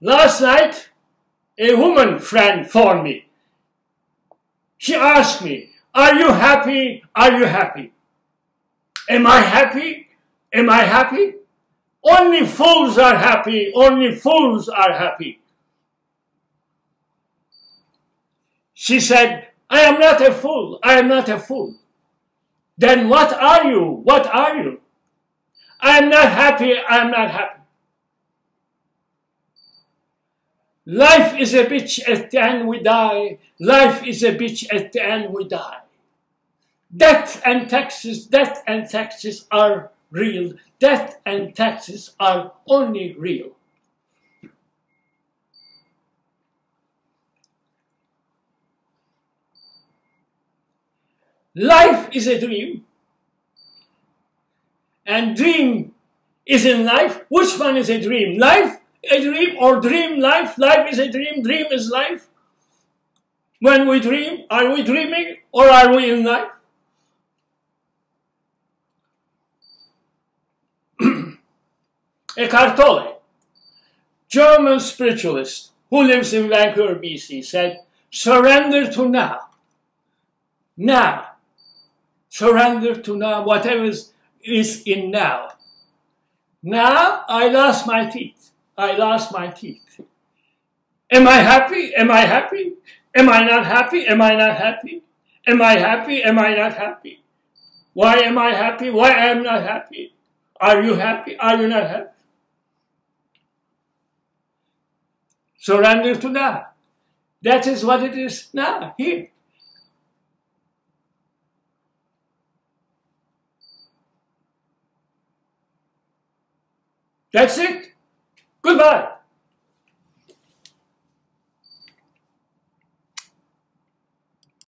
Last night, a woman friend phoned me. She asked me, Are you happy? Are you happy? Am I happy? Am I happy? Only fools are happy. Only fools are happy. She said, I am not a fool. I am not a fool. Then what are you? What are you? I am not happy. I am not happy. Life is a bitch at the end we die. Life is a bitch at the end we die. Death and taxes, death and taxes are real. Death and taxes are only real. Life is a dream. And dream is in life. Which one is a dream? Life, a dream, or dream life? Life is a dream, dream is life. When we dream, are we dreaming or are we in life? Eckhart Tolle, German spiritualist who lives in Vancouver, BC, said, surrender to now. Now. Surrender to now, whatever is, is in now. Now I lost my teeth. I lost my teeth. Am I happy? Am I happy? Am I not happy? Am I not happy? Am I happy? Am I not happy? Why am I happy? Why am I not happy? Are you happy? Are you not happy? Surrender to now. That is what it is now, here. That's it. Goodbye.